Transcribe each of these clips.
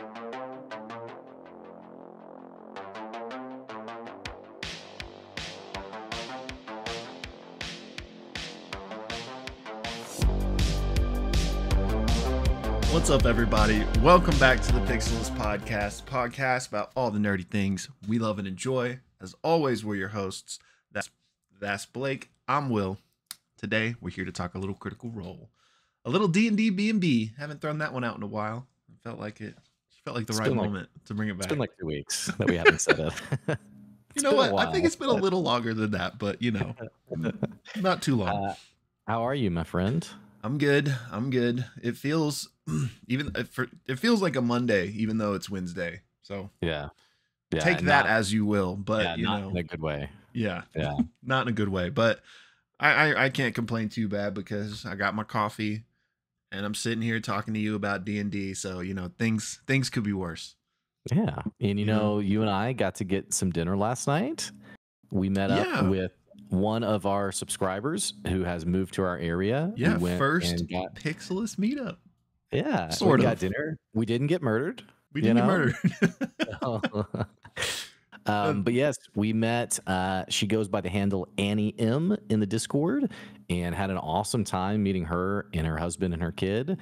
What's up, everybody? Welcome back to the Pixelists Podcast, podcast about all the nerdy things we love and enjoy. As always, we're your hosts. That's that's Blake. I'm Will. Today, we're here to talk a little Critical Role, a little D and D B and B. Haven't thrown that one out in a while. Felt like it. Felt like the It's right been like- moment to bring it back. It's been like two weeks that we haven't said it. you know what? I think it's been a little longer than that, but you know, not too long. Uh, how are you, my friend? I'm good. I'm good. It feels even it feels like a Monday, even though it's Wednesday. So Yeah. Yeah. take that not- as you will. But yeah, you not know, in a good way. yeah, Yeah. not in a good way. But I, I I can't complain too bad because I got my coffee, and I'm sitting here talking to you about D and D. So you know things things could be worse. Yeah. And you know, you and I got to get some dinner last night. We met up Yeah. with one of our subscribers who has moved to our area. Yeah, went first got, Pixelists meetup. yeah, Sort we got dinner. We didn't get murdered. We didn't get know? murdered. um, but yes, we met. Uh, she goes by the handle Annie M in the Discord, and had an awesome time meeting her and her husband and her kid,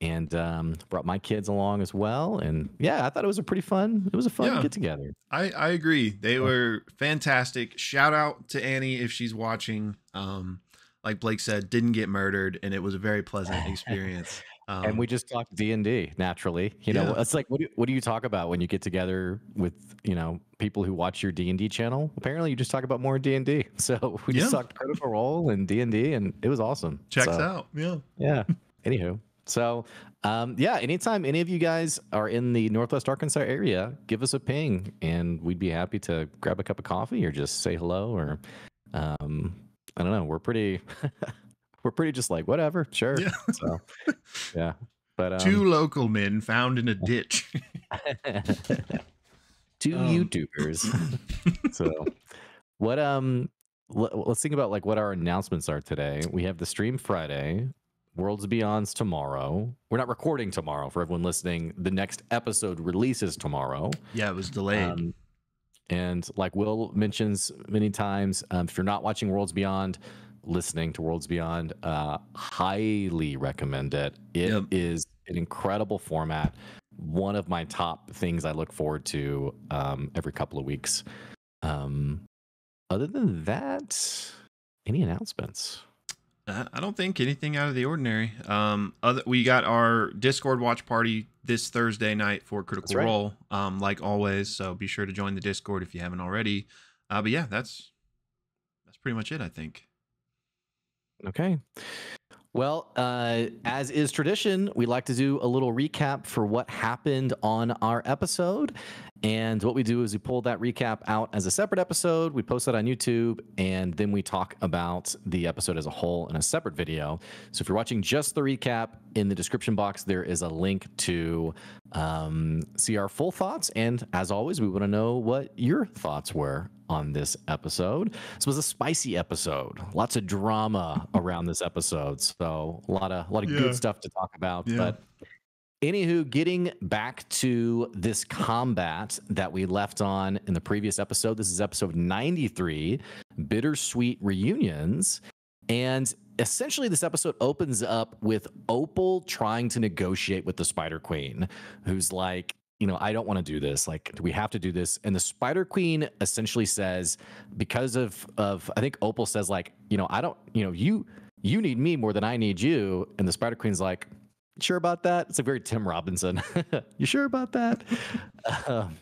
and um, brought my kids along as well. And yeah, I thought it was a pretty fun. It was a fun Yeah. get together. I, I agree. They were fantastic. Shout out to Annie if she's watching. Um, like Blake said, didn't get murdered, and it was a very pleasant experience. Um, and we just talked D and D naturally. You know, Yeah. it's like what do, what do you talk about when you get together with you know people who watch your D and D channel? Apparently, you just talk about more D and D. So we just Yeah. talked Critical Role and D and D, and it was awesome. checks So- out. Yeah. yeah. Anywho, so um, yeah, anytime any of you guys are in the Northwest Arkansas area, give us a ping, and we'd be happy to grab a cup of coffee or just say hello. Or um, I don't know, we're pretty, we're pretty just like whatever, sure. Yeah. So yeah, but um, Two local men found in a ditch. two Um, YouTubers. so what um let, let's think about like what our announcements are today. We have the stream Friday, Worlds Beyond's tomorrow. We're not recording tomorrow for everyone listening. The next episode releases tomorrow. yeah, it was delayed. Um, and like Will mentions many times, um, if you're not watching Worlds Beyond, listening to Worlds Beyond, uh, highly recommend it. It is Yep. an incredible format. One of my top things I look forward to um, every couple of weeks. Um, other than that, any announcements? Uh, I don't think anything out of the ordinary. Um, other we got our Discord watch party this Thursday night for Critical right. Role. Um, like always, so be sure to join the Discord if you haven't already. Uh, but yeah, that's that's pretty much it. I think. Okay. Well, uh, as is tradition, we like to do a little recap for what happened on our episode. And what we do is we pull that recap out as a separate episode, we post that on YouTube, and then we talk about the episode as a whole in a separate video. So if you're watching just the recap, in the description box, there is a link to um, see our full thoughts. And as always, we want to know what your thoughts were on this episode. This was a spicy episode. Lots of drama around this episode. So a lot of a lot of Yeah. good stuff to talk about. Yeah. But anywho, getting back to this combat that we left on in the previous episode. This is episode 93, Bittersweet Reunions. And essentially, this episode opens up with Opal trying to negotiate with the Spider Queen, who's like, you know, I don't want to do this. Like, do we have to do this. And the Spider Queen essentially says, because of of I think Opal says, like, you know, I don't, you know, you you need me more than I need you. And the Spider Queen's like, sure about that? It's a very Tim Robinson. you sure about that? um,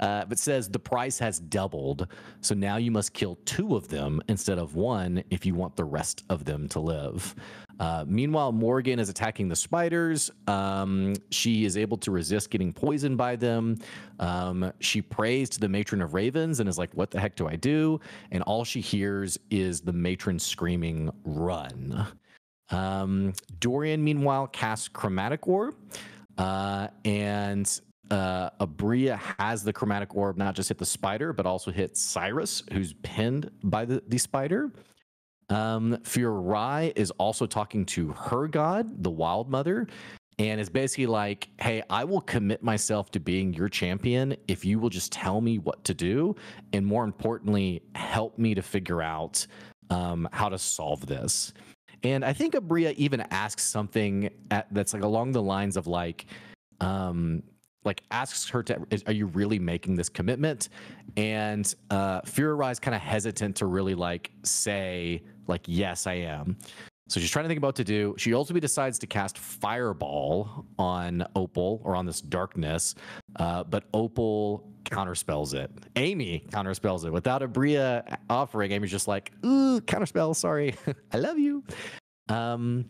uh, but says the price has doubled. So now you must kill two of them instead of one if you want the rest of them to live. Uh, meanwhile, Morgan is attacking the spiders. Um, she is able to resist getting poisoned by them. Um, she prays to the matron of ravens and is like, What the heck do I do? And all she hears is the matron screaming, Run. Um, Dorian, meanwhile, casts Chromatic Orb. Uh, and uh, Aabria has the chromatic orb not just hit the spider, but also hit Cyrus, who's pinned by the, the spider. Um, Rai is also talking to her god, the Wild Mother, and it's basically like, hey, I will commit myself to being your champion if you will just tell me what to do, and more importantly, help me to figure out um, how to solve this. And I think Aabria even asks something at, that's like along the lines of like, um, like asks her to, are you really making this commitment? And uh, Fury is kind of hesitant to really like say like, yes, I am. So she's trying to think about what to do. She ultimately decides to cast Fireball on Opal or on this darkness, uh, but Opal counterspells it. Amy counterspells it without Aabria offering. Amy's just like, ooh, counterspell. Sorry, I love you. Um,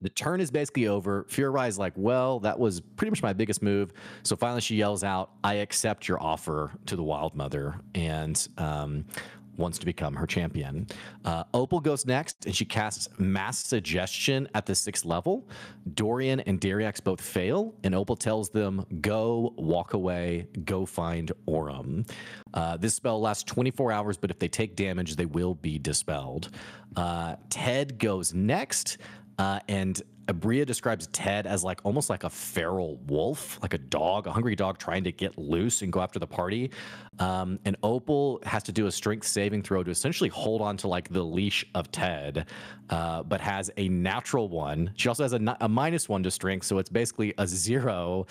the turn is basically over. Fury is like, well, that was pretty much my biggest move. So finally, she yells out, "I accept your offer to the Wild Mother," and um, wants to become her champion. Uh, Opal goes next, and she casts Mass Suggestion at the sixth level. Dorian and Dariax both fail, and Opal tells them, "Go, walk away, go find Aurum." Uh, this spell lasts 24 hours, but if they take damage, they will be dispelled. Uh, Ted goes next. Uh, and Aabria describes Ted as like almost like a feral wolf, like a dog, a hungry dog trying to get loose and go after the party. Um, and Opal has to do a strength saving throw to essentially hold on to like the leash of Ted, uh, but has a natural one. She also has a, a, minus one to strength, so it's basically a zero.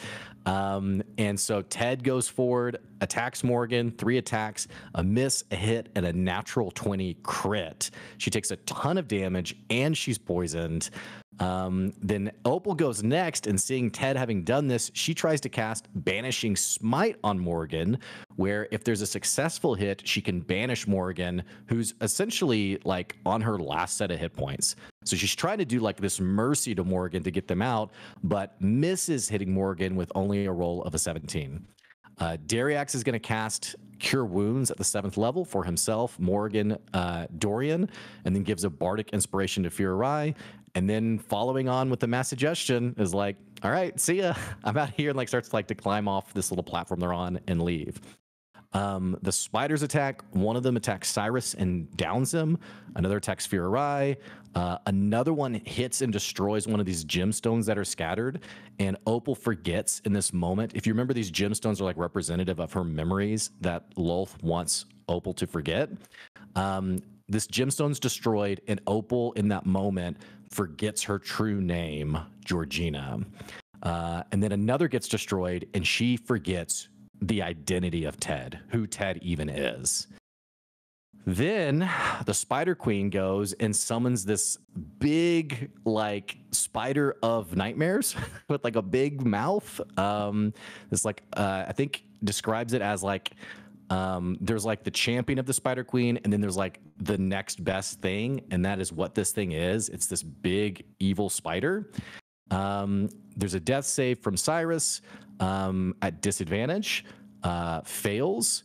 Um, and so Ted goes forward, attacks Morgan, three attacks, a miss, a hit, and a natural 20 crit. She takes a ton of damage and she's poisoned. Um, then Opal goes next, and seeing Ted having done this, she tries to cast Banishing Smite on Morgan, where if there's a successful hit, she can banish Morgan, who's essentially like on her last set of hit points. So she's trying to do like this mercy to Morgan to get them out, but misses hitting Morgan with only a roll of a 17. Uh, Dariax is going to cast Cure Wounds at the seventh level for himself, Morgan, uh, Dorian, and then gives a bardic inspiration to Furai. And then following on with the mass suggestion is like, all right, see ya. I'm out here and like starts like to climb off this little platform they're on and leave. Um, the spiders attack. One of them attacks Cyrus and downs him. Another attacks Furai. Uh, another one hits and destroys one of these gemstones that are scattered. And Opal forgets in this moment. If you remember, these gemstones are like representative of her memories that Lolth wants Opal to forget. Um, this gemstone's destroyed, and Opal in that moment forgets her true name, Georgina. Uh, and then another gets destroyed, and she forgets the identity of Ted, who Ted even is. Then the Spider Queen goes and summons this big, like, spider of nightmares with like a big mouth. Um, this, like, uh, I think describes it as like um, there's like the champion of the Spider Queen, and then there's like the next best thing, and that is what this thing is. It's this big evil spider. Um, there's a death save from Cyrus um, at disadvantage, uh, fails.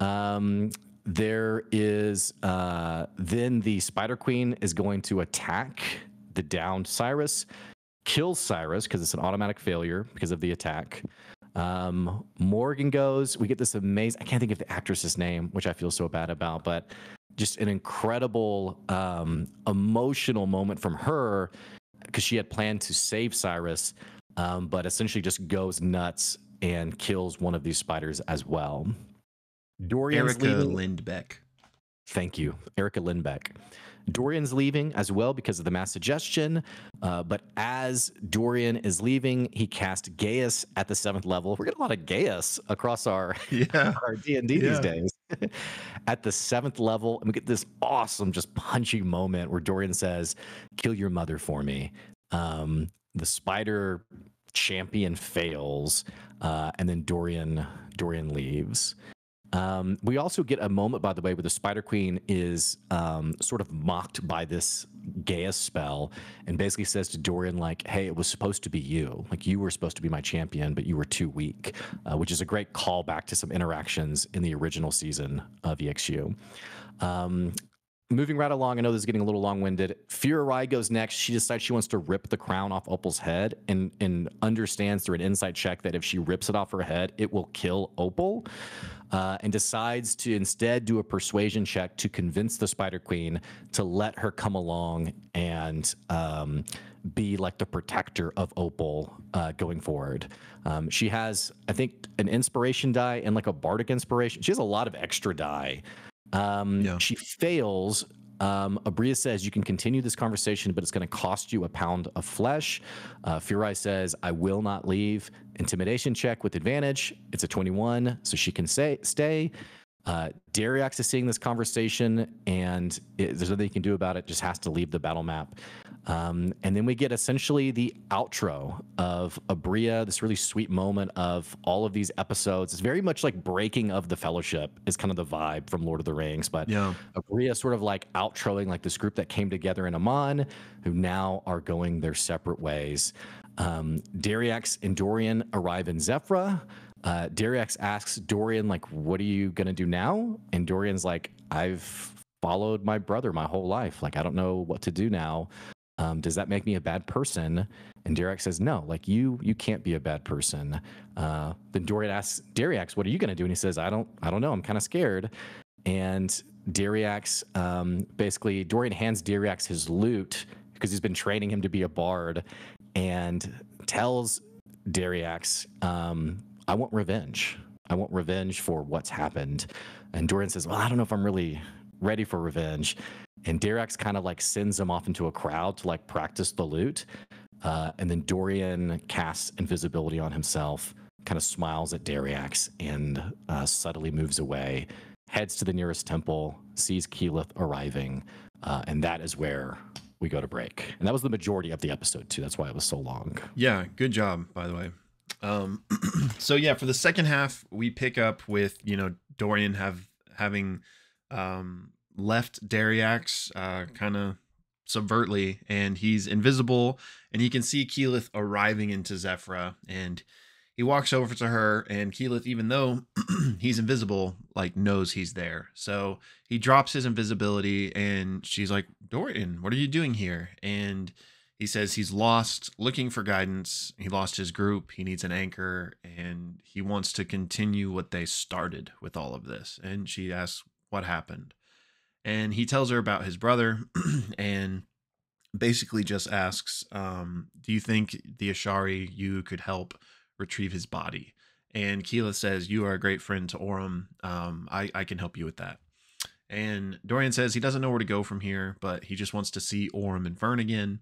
Um, there is uh, then the Spider Queen is going to attack the downed Cyrus, kills Cyrus because it's an automatic failure because of the attack. Um, Morgan goes. We get this amazing. I can't think of the actress's name, which I feel so bad about, but just an incredible um, emotional moment from her because she had planned to save Cyrus, um, but essentially just goes nuts and kills one of these spiders as well. Dorian's Erica. Lindbeck. Thank you, Erika Lindbeck. Dorian's leaving as well because of the mass suggestion. Uh, but as Dorian is leaving, he cast Geas at the seventh level. We're getting a lot of Geas across our yeah. our D and D these days. at the seventh level, and we get this awesome, just punchy moment where Dorian says, "Kill your mother for me." Um, the spider champion fails, uh, and then Dorian Dorian leaves. Um, we also get a moment, by the way, where the Spider Queen is um, sort of mocked by this Geas spell and basically says to Dorian, like, hey, it was supposed to be you. Like, you were supposed to be my champion, but you were too weak, uh, which is a great callback to some interactions in the original season of EXU. Um, moving right along, I know this is getting a little long-winded. Fury goes next. She decides she wants to rip the crown off Opal's head and and understands through an insight check that if she rips it off her head, it will kill Opal. Uh, and decides to instead do a persuasion check to convince the Spider Queen to let her come along and um, be like the protector of Opal uh, going forward. Um, she has, I think, an inspiration die and like a bardic inspiration. She has a lot of extra die. Um, Yeah. She fails. Um, Aabria says you can continue this conversation, but it's going to cost you a pound of flesh. Uh, Furai says I will not leave. Intimidation check with advantage. It's a 21, so she can say stay. Uh, Dariax is seeing this conversation, and it, there's nothing he can do about it. Just has to leave the battle map. Um, and then we get essentially the outro of Aabria, this really sweet moment of all of these episodes. It's very much like breaking of the fellowship is kind of the vibe from Lord of the Rings, but Yeah. Aabria sort of like outroing like this group that came together in Emon, who now are going their separate ways. Um, Dariax and Dorian arrive in Zephrah. Uh, Dariax asks Dorian, like, what are you going to do now? And Dorian's like, I've followed my brother my whole life. Like, I don't know what to do now. Um, does that make me a bad person? And Dariax says, no, like you, you can't be a bad person. Uh, then Dorian asks Dariax, what are you going to do? And he says, I don't, I don't know. I'm kind of scared. And Dariax, um, basically, Dorian hands Dariax his loot because he's been training him to be a bard and tells Dariax, um, I want revenge. I want revenge for what's happened. And Dorian says, Well, I don't know if I'm really ready for revenge. And Dariax kind of like sends him off into a crowd to like practice the loot. Uh, and then Dorian casts invisibility on himself, kind of smiles at Dariax, and uh, subtly moves away, heads to the nearest temple, sees Keyleth arriving, uh, and that is where we go to break. And that was the majority of the episode, too. That's why it was so long. Yeah, good job, by the way. Um, so yeah, for the second half, we pick up with you know Dorian have having um, left Dariax uh, kind of subvertly, and he's invisible, and he can see Keyleth arriving into Zephrah, and he walks over to her, and Keyleth, even though he's invisible, like knows he's there, so he drops his invisibility, and she's like, Dorian, what are you doing here? And he says he's lost looking for guidance. He lost his group. He needs an anchor and he wants to continue what they started with all of this. And she asks what happened. And he tells her about his brother and basically just asks um, do you think the ashari you could help retrieve his body? And Keyleth says you are a great friend to Orym um, I, I can help you with that. And dorian says he doesn't know where to go from here but he just wants to see Orym and Fearne again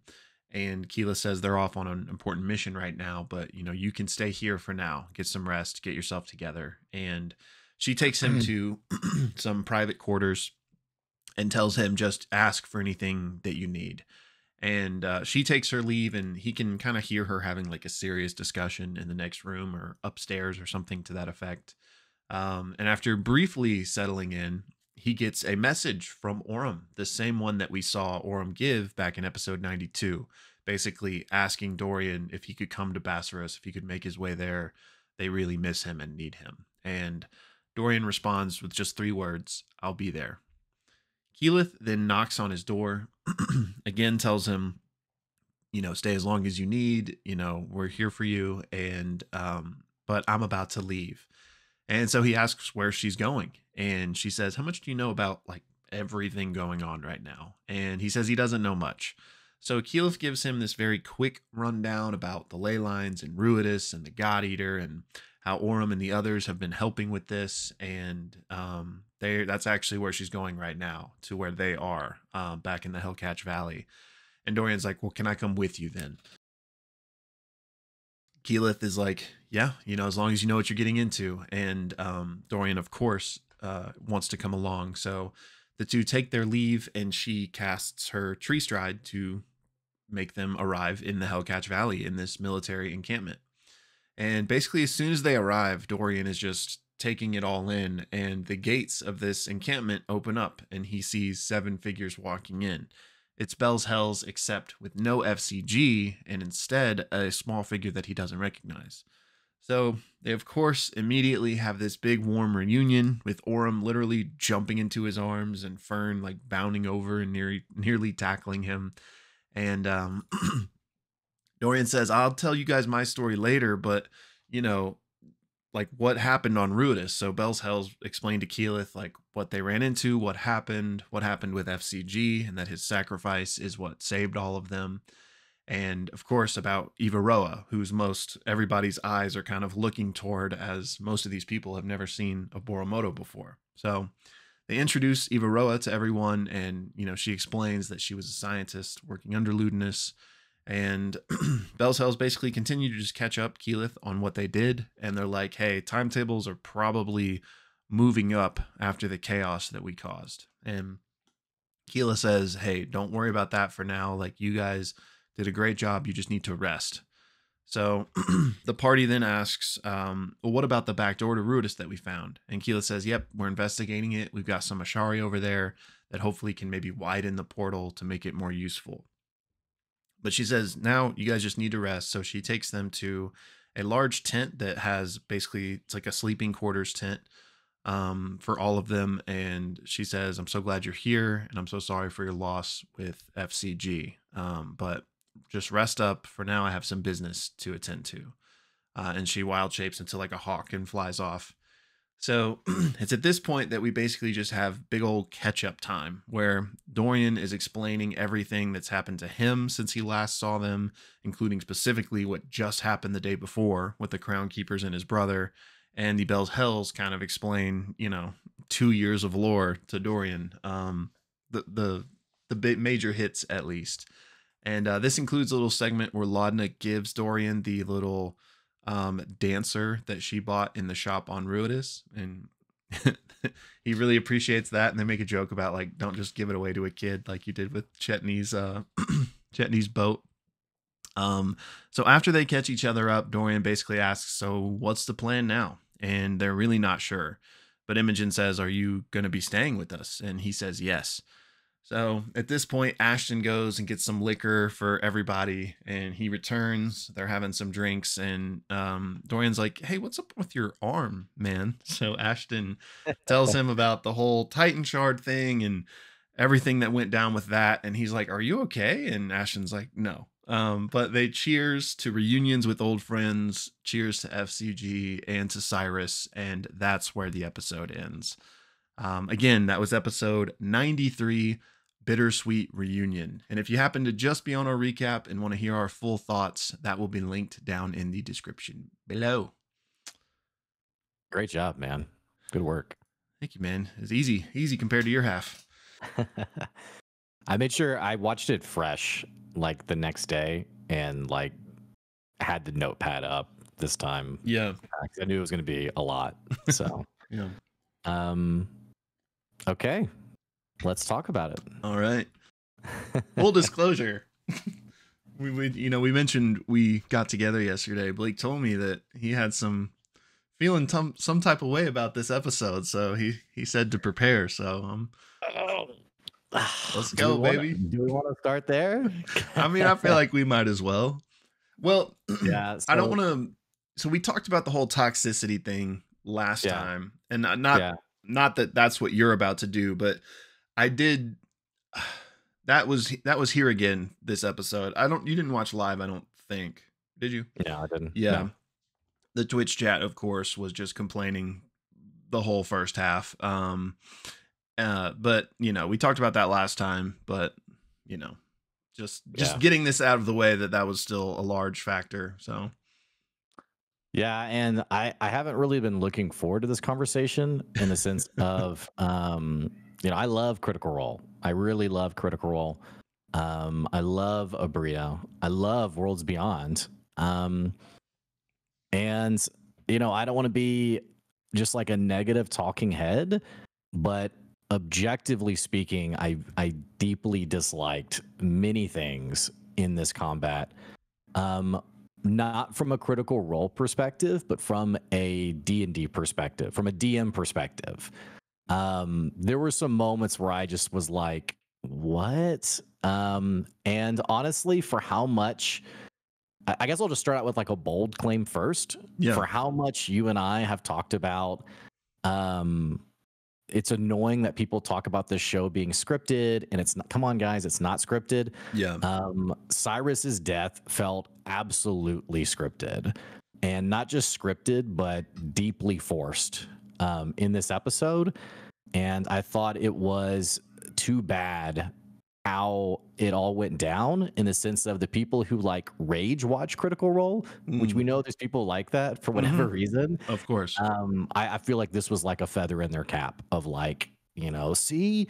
and Keyleth says they're off on an important mission right now, but you know, you can stay here for now, get some rest, get yourself together. And she takes him to some private quarters and tells him just ask for anything that you need. And uh, she takes her leave, and he can kind of hear her having like a serious discussion in the next room or upstairs or something to that effect. Um, and after briefly settling in, he gets a message from Orym, the same one that we saw Orym give back in episode 92, basically asking Dorian if he could come to Bassuras, if he could make his way there. They really miss him and need him. And Dorian responds with just three words I'll be there. Keyleth then knocks on his door, again tells him, you know, stay as long as you need, you know, we're here for you. And, um, but I'm about to leave. And so he asks where she's going. And she says, How much do you know about like everything going on right now? And he says he doesn't know much. So Keyleth gives him this very quick rundown about the ley lines and Ruidus and the God Eater and how Orym and the others have been helping with this. And um, they that's actually where she's going right now, to where they are um, back in the Hellcatch Valley. And Dorian's like, Well, can I come with you then? Keyleth is like, yeah, you know, as long as you know what you're getting into. And um, Dorian, of course, uh, wants to come along. So the two take their leave, and she casts her tree stride to make them arrive in the Hellcatch Valley in this military encampment. And basically, as soon as they arrive, Dorian is just taking it all in, and the gates of this encampment open up, and he sees seven figures walking in. It's Bell's Hells, except with no FCG, and instead a small figure that he doesn't recognize. So they, of course, immediately have this big warm reunion with Orym literally jumping into his arms and Fearne like bounding over and nearly, nearly tackling him. And um, Dorian says, I'll tell you guys my story later, but you know, like what happened on Ruidus. So Bell's Hells explained to Keyleth like what they ran into, what happened, what happened with FCG, and that his sacrifice is what saved all of them. And of course about Eva Roa, who's most everybody's eyes are kind of looking toward, as most of these people have never seen a Boromoto before. So they introduce Eva Roa to everyone, and you know she explains that she was a scientist working under Ludinus, and Bell's Hells basically continue to just catch up Keyleth on what they did, and they're like, "Hey, timetables are probably moving up after the chaos that we caused," and Keyleth says, "Hey, don't worry about that for now. Like you guys." Did a great job. You just need to rest. So the party then asks, um, well, what about the back door to Ruidus that we found? And Keyleth says, yep, we're investigating it. We've got some Ashari over there that hopefully can maybe widen the portal to make it more useful. But she says, now you guys just need to rest. So she takes them to a large tent that has basically, it's like a sleeping quarters tent um, for all of them. And she says, I'm so glad you're here. And I'm so sorry for your loss with FCG. Um, but just rest up. For now, I have some business to attend to. Uh, and she wild shapes into like a hawk and flies off. So it's at this point that we basically just have big old catch up time where Dorian is explaining everything that's happened to him since he last saw them, including specifically what just happened the day before with the Crown Keepers and his brother. And the Bell's Hells kind of explain, you know, two years of lore to Dorian. Um, the the the major hits at least. And uh, this includes a little segment where Laudna gives Dorian the little um, dancer that she bought in the shop on Ruidus. And he really appreciates that. And they make a joke about, like, don't just give it away to a kid like you did with Chetney's, uh, Chetney's boat. Um, so after they catch each other up, Dorian basically asks, So what's the plan now? And they're really not sure. But Imogen says, Are you going to be staying with us? And he says, Yes. So at this point, Ashton goes and gets some liquor for everybody, and he returns. They're having some drinks, and um, Dorian's like, "Hey, what's up with your arm, man?" So Ashton tells him about the whole Titan shard thing and everything that went down with that, and he's like, "Are you okay?" And Ashton's like, "No." Um, but they cheers to reunions with old friends, cheers to FCG and to Cyrus, and that's where the episode ends. Um, again, that was episode 93 Bittersweet Reunion. And if you happen to just be on our recap and want to hear our full thoughts, that will be linked down in the description below. Great job, man. Good work. Thank you, man. It's easy, easy compared to your half. I made sure I watched it fresh like the next day and like had the notepad up this time. Yeah. I knew it was going to be a lot. So, yeah. Um, okay. Let's talk about it. All right. Full disclosure. we would, you know, we mentioned we got together yesterday. Blake told me that he had some feeling some some type of way about this episode, so he he said to prepare. So um, let's go, do wanna, baby. Do we want to start there? I mean, I feel like we might as well. Well, yeah. I don't want to. So we talked about the whole toxicity thing last Yeah. time, and not not, Yeah. Not that that's what you're about to do, but I did. That was that was here again this episode. I don't. You didn't watch live, I don't think. Did you? Yeah, I didn't. Yeah. No. The Twitch chat, of course, was just complaining the whole first half. Um, uh, but you know, we talked about that last time. But you know, just just Yeah. getting this out of the way that that was still a large factor. So Yeah, and I I haven't really been looking forward to this conversation in the sense of um you know I love Critical Role. I really love Critical Role. Um I love Aabria. I love Worlds Beyond. Um and you know I don't want to be just like a negative talking head, but objectively speaking, I I deeply disliked many things in this combat. Um not from a critical role perspective but from a d&d perspective from a dm perspective um there were some moments where i just was like what um and honestly for how much I I guess I'll just start out with like a bold claim first. Yeah. For how much you and I have talked about, um, it's annoying that people talk about this show being scripted, and it's not. Come on, guys, it's not scripted. yeah, Um, Cyrus's death felt absolutely scripted, and not just scripted, but deeply forced um, in this episode. And I thought it was too bad how it all went down in the sense of the people who like rage watch Critical Role, which we Mm, know there's people like that for whatever Mhm. reason. of course. Um, I, I feel like this was like a feather in their cap of like, you know, see.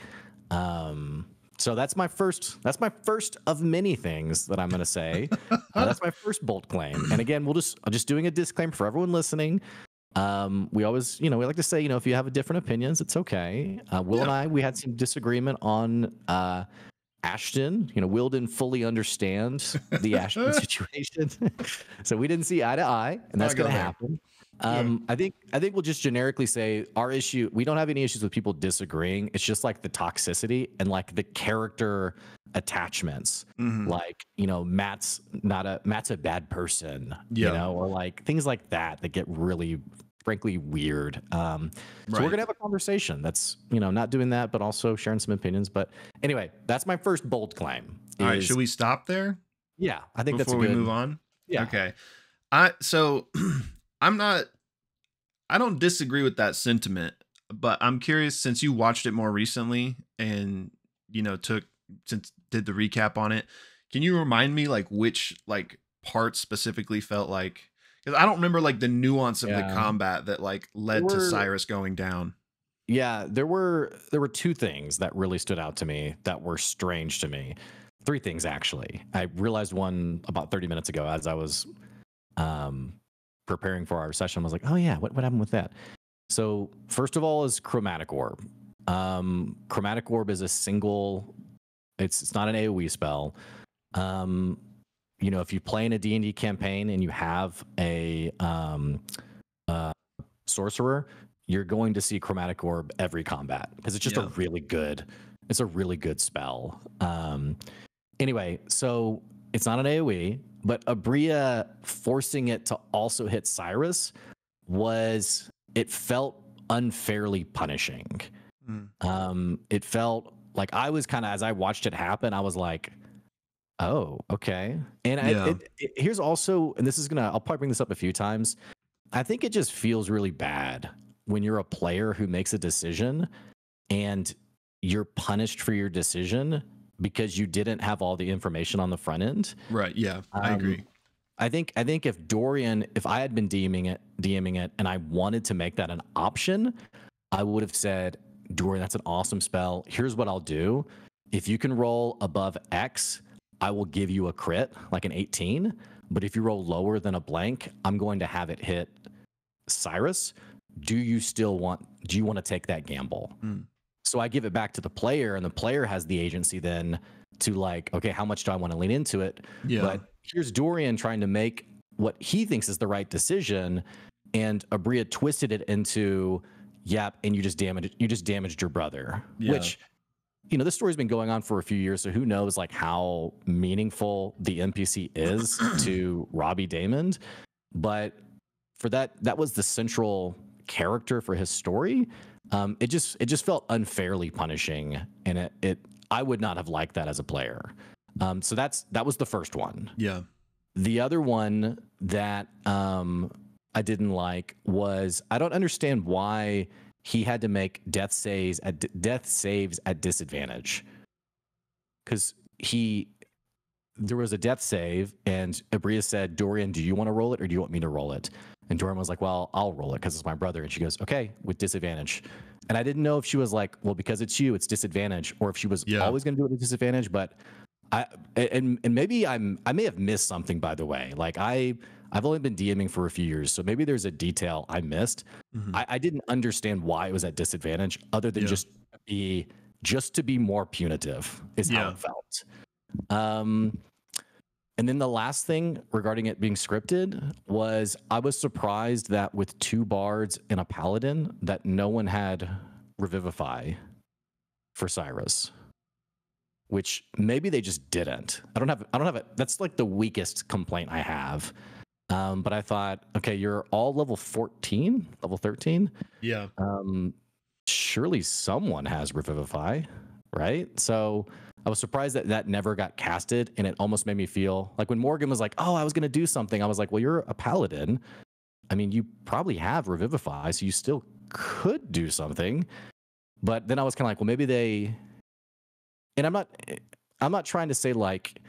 Um, so that's my first. That's my first of many things that I'm going to say. Uh, that's my first bold claim. And again, we'll just I'm just doing a disclaimer for everyone listening. Um, we always, you know, we like to say, you know, if you have a different opinions, it's okay. Uh, Will and I, we had some disagreement on uh, Ashton. You know, Will didn't fully understand the Ashton situation, so we didn't see eye to eye, and that's going to happen. Um, I think I think we'll just generically say our issue. We don't have any issues with people disagreeing. It's just like the toxicity and like the character attachments. Mhm. Like you know, Matt's not a Matt's a bad person. You know, or like things like that that get really, frankly, weird. Um, so we're gonna have a conversation. That's you know not doing that, but also sharing some opinions. But anyway, that's my first bold claim. All right, should we stop there Yeah, I think before that's a we good. move on? Yeah. Okay. I so I'm not I don't disagree with that sentiment, but I'm curious since you watched it more recently and you know took since did the recap on it. Can you remind me like which like parts specifically felt like cuz I don't remember like the nuance of the combat that like led to Cyrus going down. Yeah, there were there were two things that really stood out to me that were strange to me. Three things actually. I realized one about 30 minutes ago as I was um preparing for our session. I was like, "Oh yeah, what what happened with that?" So, first of all is chromatic orb. Um chromatic orb is a single it's it's not an AoE spell. Um you know, if you play in a D&D campaign and you have a um uh sorcerer, you're going to see chromatic orb every combat because it's just a really good it's a really good spell um anyway so it's not an aoe but Aabria forcing it to also hit cyrus was it felt unfairly punishing Mm. um it felt like i was kind of as i watched it happen i was like oh okay and Yeah. I, it, it, here's also and this is gonna i'll probably bring this up a few times i think it just feels really bad when you're a player who makes a decision and you're punished for your decision because you didn't have all the information on the front end Right, yeah. I Um, agree. I think I think if Dorian, if I had been DMing it, DMing it, and I wanted to make that an option, I would have said, Dorian, that's an awesome spell. Here's what I'll do. If you can roll above X, I will give you a crit, like an 18. But if you roll lower than a blank, I'm going to have it hit Cyrus. Do you still want do you want to take that gamble? Mm. So I give it back to the player, and the player has the agency then to like, okay, how much do I want to lean into it? Yeah. But here's Dorian trying to make what he thinks is the right decision, and Aabria twisted it into, yep, and you just damaged you just damaged your brother. Yeah. Which, you know, this story's been going on for a few years, so who knows like how meaningful the NPC is to Robbie Daymond. But for that, that was the central character for his story. Um, it just it just felt unfairly punishing, and it it I would not have liked that as a player. Um, so that's that was the first one. yeah. The other one that um, I didn't like was I don't understand why he had to make death saves at d- death saves at disadvantage because he there was a death save and Aabria said, Dorian, do you want to roll it or do you want me to roll it? And Dorian was like, Well, I'll roll it because it's my brother. And she goes, Okay, with disadvantage. And I didn't know if she was like, Well, because it's you, it's disadvantage, or if she was Yeah. always going to do it with disadvantage. But I and and maybe I'm I may have missed something by the way. Like I I've only been DMing for a few years, so maybe there's a detail I missed. Mhm. I, I didn't understand why it was at disadvantage, other than Yeah. just be just to be more punitive is how it felt. Um, and then the last thing regarding it being scripted was I was surprised that with two bards and a paladin that no one had revivify for Cyrus. Which maybe they just didn't. I don't have I don't have it. That's like the weakest complaint I have. Um, but I thought, okay, you're all level 14, level 13 Yeah. um, surely someone has Revivify, right? So I was surprised that that never got casted, and it almost made me feel like when Morgan was like, "Oh, I was going to do something," I was like, "Well, you're a paladin. I mean, you probably have Revivify, so you still could do something." But then I was kind of like, "Well, maybe they." And I'm not. I'm not trying to say like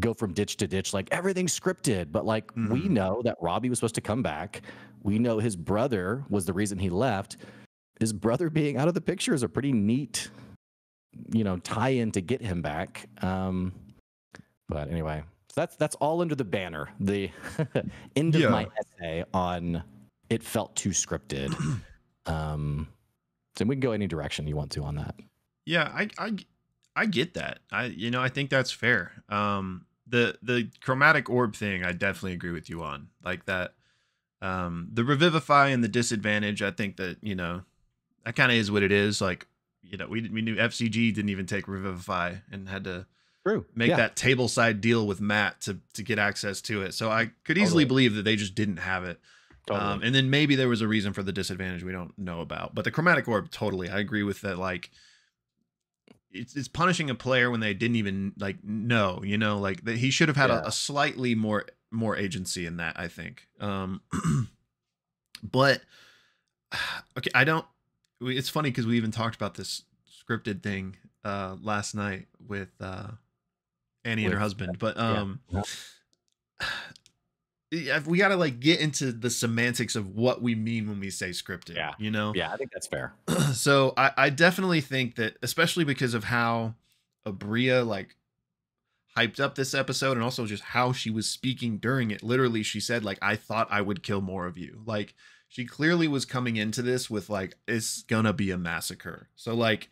go from ditch to ditch like everything's scripted, but like mm-hmm. we know that Robbie was supposed to come back. We know his brother was the reason he left. His brother being out of the picture is a pretty neat, you know, tie in to get him back. Um, but anyway, so that's that's all under the banner. The end of yeah. my essay on it felt too scripted. um, so we can go any direction you want to on that. Yeah, I I I get that. I you know I think that's fair. Um, the the chromatic orb thing, I definitely agree with you on. Like that, um, the revivify and the disadvantage. I think that you know that kind of is what it is. Like you know we we knew FCG didn't even take revivify and had to True. make yeah. that table side deal with Matt to to get access to it. So I could easily totally. believe that they just didn't have it. Totally. Um, and then maybe there was a reason for the disadvantage we don't know about. But the chromatic orb, totally, I agree with that. Like, it's, it's punishing a player when they didn't even like know. You know, like that he should have had yeah. a, a, slightly more more agency in that. I think. Um, but okay, I don't. It's funny because we even talked about this scripted thing uh last night with uh Annie with, and her husband. But um. Yeah we got to like get into the semantics of what we mean when we say scripted. Yeah. You know? Yeah, I think that's fair. so I, I definitely think that, especially because of how Aabria like hyped up this episode and also just how she was speaking during it. Literally, she said, like, I thought I would kill more of you. Like, she clearly was coming into this with, like, it's gonna be a massacre. So, like,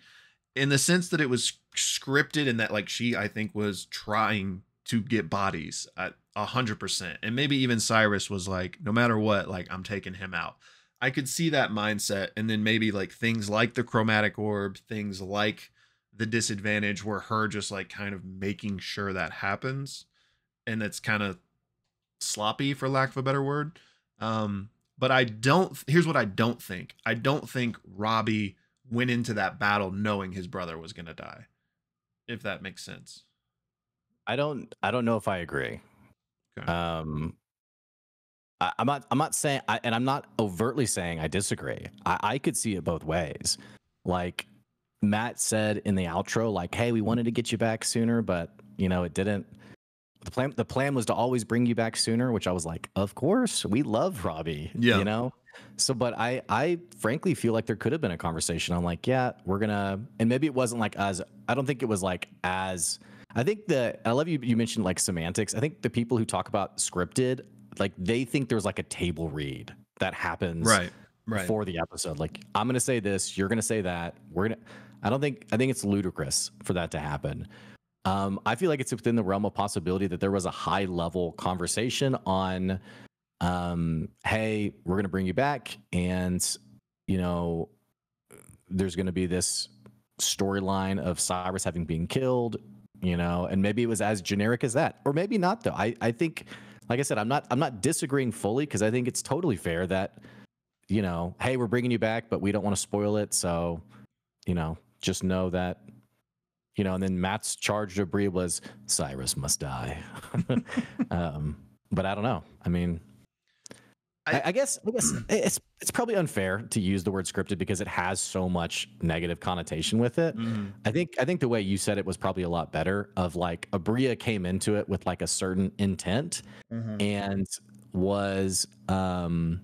in the sense that it was scripted and that, like, she, I think, was trying to get bodies. I, a hundred percent. And maybe even Cyrus was like, no matter what, like I'm taking him out. I could see that mindset. And then maybe like things like the chromatic orb, things like the disadvantage were her just like kind of making sure that happens. And it's kind of sloppy for lack of a better word. Um, but I don't here's what I don't think. I don't think Robbie went into that battle knowing his brother was gonna die. If that makes sense. I don't I don't know if I agree. Okay. Um, I, am not. I'm not saying, I, and I'm not overtly saying I disagree. I, I could see it both ways. Like Matt said in the outro, like, "Hey, we wanted to get you back sooner, but you know, it didn't." The plan, the plan was to always bring you back sooner, which I was like, "Of course, we love Robbie." Yeah, you know. So, but I, I frankly feel like there could have been a conversation. I'm like, yeah, we're gonna, and maybe it wasn't like as. I don't think it was like as I think the I love you. You mentioned like semantics. I think the people who talk about scripted, like they think there's like a table read that happens right right for the episode. Like I'm gonna say this, you're gonna say that. We're gonna. I don't think. I think it's ludicrous for that to happen. Um, I feel like it's within the realm of possibility that there was a high level conversation on, um, hey, we're gonna bring you back, and you know, there's gonna be this storyline of Cyrus having been killed you know, and maybe it was as generic as that, or maybe not. Though I, I think, like I said, I'm not, I'm not disagreeing fully because I think it's totally fair that, you know, hey, we're bringing you back, but we don't want to spoil it, so, you know, just know that, you know. And then Matt's charge to Brie was Cyrus must die, um, but I don't know. I mean, I, I, guess I guess it's it's probably unfair to use the word scripted because it has so much negative connotation with it. Mm. I think I think the way you said it was probably a lot better. Of like Aabria came into it with like a certain intent mm-hmm. and was um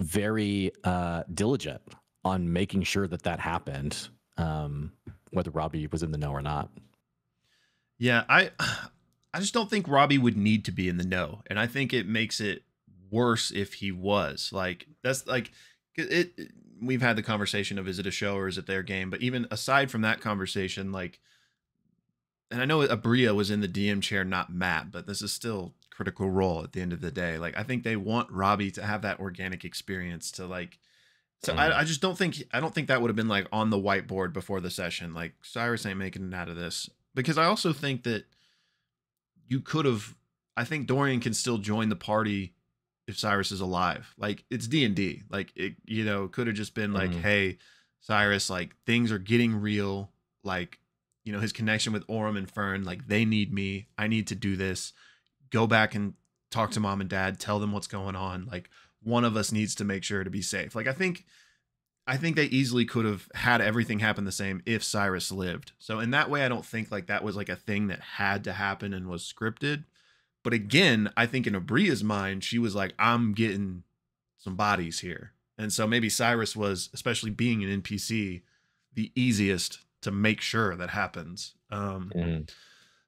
very uh diligent on making sure that that happened, um, whether Robbie was in the know or not. Yeah, I I just don't think Robbie would need to be in the know, and I think it makes it worse if he was. Like that's like it, it we've had the conversation of is it a show or is it their game? But even aside from that conversation, like and I know Aabria was in the DM chair, not Matt, but this is still critical role at the end of the day. Like I think they want Robbie to have that organic experience to like so mm. I, I just don't think I don't think that would have been like on the whiteboard before the session. Like Cyrus ain't making it out of this. Because I also think that you could have I think Dorian can still join the party if Cyrus is alive. Like it's D and D. Like it, you know, could have just been like, mm. hey, Cyrus, like things are getting real. Like, you know, his connection with Orym and Fearne, like they need me. I need to do this. Go back and talk to mom and dad. Tell them what's going on. Like one of us needs to make sure to be safe. Like I think, I think they easily could have had everything happen the same if Cyrus lived. So in that way, I don't think like that was like a thing that had to happen and was scripted. But again, I think in Aabria's mind, she was like, I'm getting some bodies here. And so maybe Cyrus was, especially being an NPC, the easiest to make sure that happens. Um, Mhm.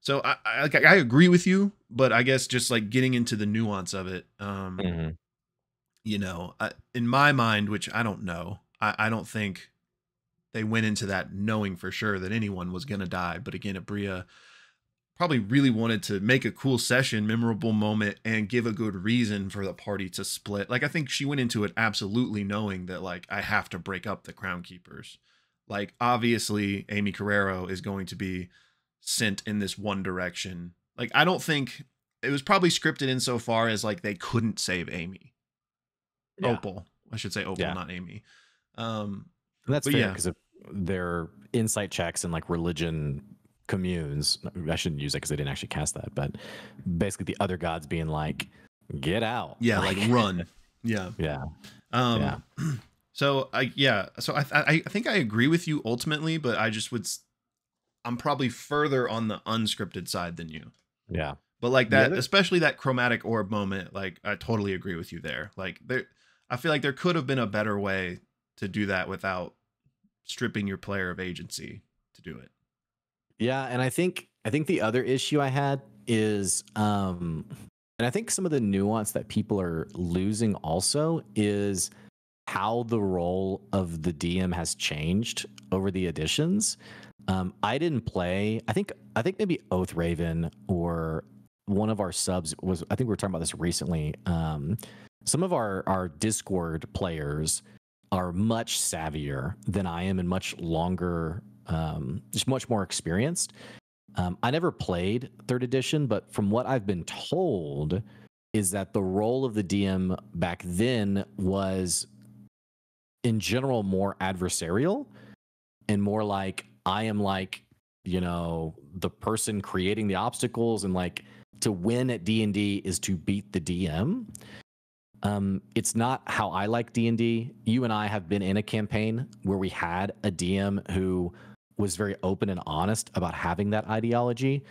so I, I I agree with you, but I guess just like getting into the nuance of it, um, Mhm. You know, I, in my mind, which I don't know, I, I don't think they went into that knowing for sure that anyone was gonna die. But again, Aabria probably really wanted to make a cool session, memorable moment, and give a good reason for the party to split. Like I think she went into it absolutely knowing that like I have to break up the Crown Keepers. Like obviously, Aimee Carrero is going to be sent in this one direction. Like I don't think it was probably scripted insofar as like they couldn't save Aimee. Yeah. Opal. I should say Opal, Yeah. not Aimee. Um And that's fair yeah. because of their insight checks and like religion communes. I shouldn't use it because they didn't actually cast that, but basically the other gods being like, "Get out!" yeah, like run. Yeah. yeah, Um Yeah. so I yeah, so I, I I think I agree with you ultimately, but I just would I'm probably further on the unscripted side than you. yeah, But like that, other- especially that chromatic orb moment, like I totally agree with you there. Like there, I feel like there could have been a better way to do that without stripping your player of agency to do it. yeah. And I think I think the other issue I had is, um, and I think some of the nuance that people are losing also is how the role of the DM has changed over the editions. Um, I didn't play. I think I think maybe Oath Raven or one of our subs was. I think we were talking about this recently. Um, some of our our Discord players are much savvier than I am and much longer, um, just much more experienced. Um, I never played third edition, but from what I've been told, is that the role of the DM back then was, in general, more adversarial and more like I am like, you know, the person creating the obstacles and like to win at D&D is to beat the DM. Um, it's not how I like D&D. You and I have been in a campaign where we had a DM who was very open and honest about having that ideology.